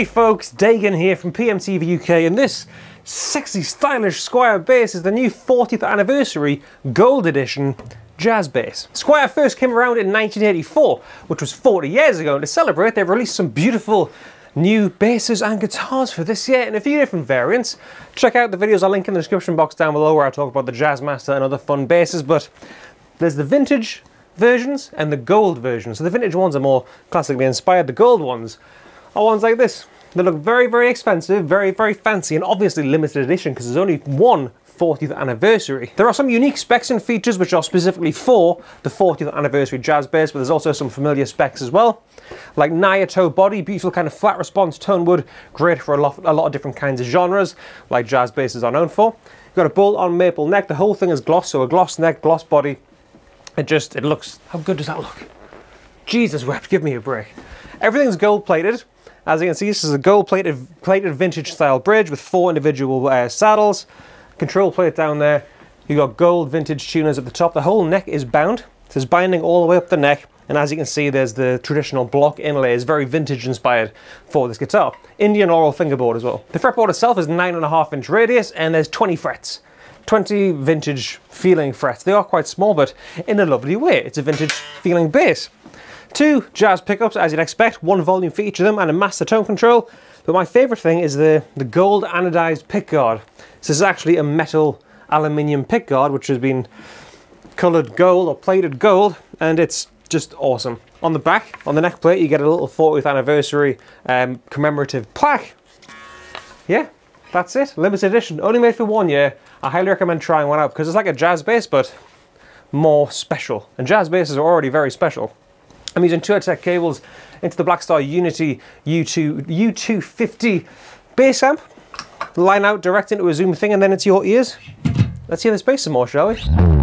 Hey folks, Dagan here from PMTV UK and this sexy stylish Squier bass is the new 40th anniversary gold edition jazz bass. Squier first came around in 1984, which was 40 years ago, and to celebrate they've released some beautiful new basses and guitars for this year in a few different variants. Check out the videos I'll link in the description box down below where I talk about the Jazzmaster and other fun basses, but there's the vintage versions and the gold versions. So the vintage ones are more classically inspired, the gold ones are ones like this. They look very, very expensive, very, very fancy, and obviously limited edition because there's only one 40th anniversary. There are some unique specs and features which are specifically for the 40th anniversary jazz bass, but there's also some familiar specs as well. Like Nyatoh body, beautiful kind of flat response tone wood, great for a lot, a lot of different kinds of genres, like jazz basses are known for. You've got a bolt-on maple neck, the whole thing is gloss, so a gloss neck, gloss body. It just, it looks, how good does that look? Jesus wept, give me a break. Everything's gold plated, as you can see, this is a gold-plated plated vintage style bridge with four individual uh, saddles. Control plate down there. You've got gold vintage tuners at the top. The whole neck is bound. So there's binding all the way up the neck. And as you can see, there's the traditional block inlay. It's very vintage inspired for this guitar. Indian laurel fingerboard as well. The fretboard itself is nine and a half inch radius and there's 20 frets. 20 vintage feeling frets. They are quite small, but in a lovely way. It's a vintage feeling bass. Two jazz pickups, as you'd expect, one volume for each of them, and a master tone control. But my favourite thing is the, the gold anodized pickguard. This is actually a metal aluminium pickguard, which has been coloured gold or plated gold, and it's just awesome. On the back, on the neck plate, you get a little 40th anniversary um, commemorative plaque. Yeah, that's it. Limited edition, only made for one year. I highly recommend trying one out because it's like a jazz bass, but more special. And jazz basses are already very special. I'm using Tourtech cables into the Blackstar Unity U2, U250 bass amp. Line out direct into a zoom thing and then into your ears. Let's hear this bass some more, shall we?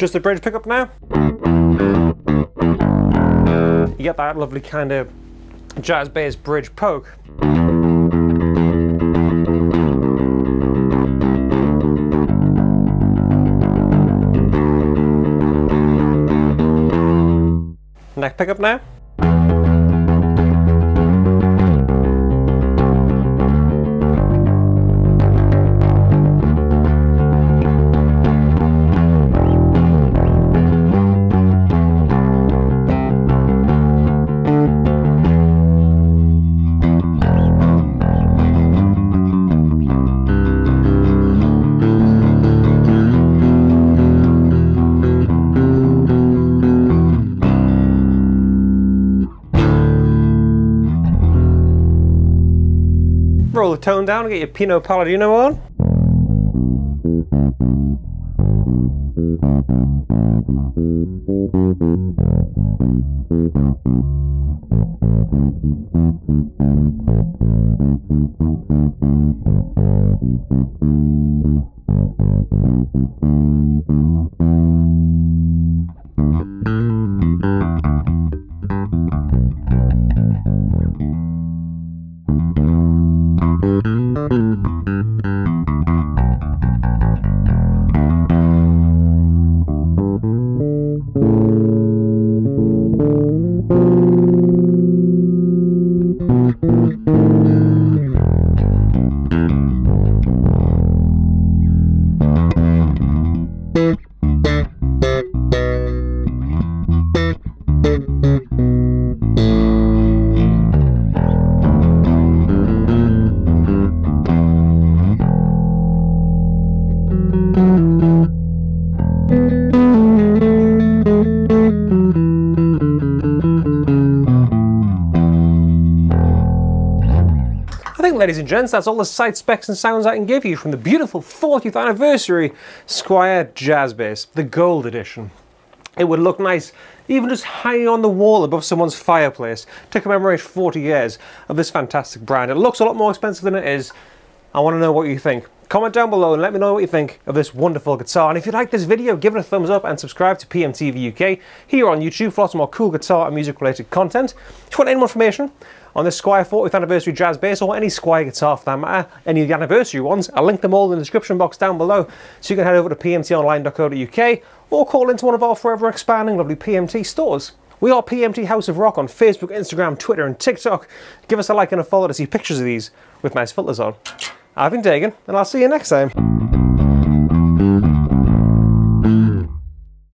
Just the bridge pickup now. You get that lovely kind of jazz bass bridge poke. Neck pickup now. Roll the tone down and get your Pino Palladino on. Ladies and gents, that's all the sight specs and sounds I can give you from the beautiful 40th anniversary Squier Jazz Bass, the Gold Edition. It would look nice even just hanging on the wall above someone's fireplace to commemorate 40 years of this fantastic brand. It looks a lot more expensive than it is. I want to know what you think. Comment down below and let me know what you think of this wonderful guitar. And if you like this video, give it a thumbs up and subscribe to PMTV UK here on YouTube for lots more cool guitar and music related content. If you want any more information on this Squier 40th anniversary jazz bass or any Squier guitar for that matter, any of the anniversary ones, I'll link them all in the description box down below so you can head over to pmtonline.co.uk or call into one of our forever expanding lovely PMT stores. We are PMT House of Rock on Facebook, Instagram, Twitter and TikTok. Give us a like and a follow to see pictures of these with nice filters on. I've been Dagan, and I'll see you next time.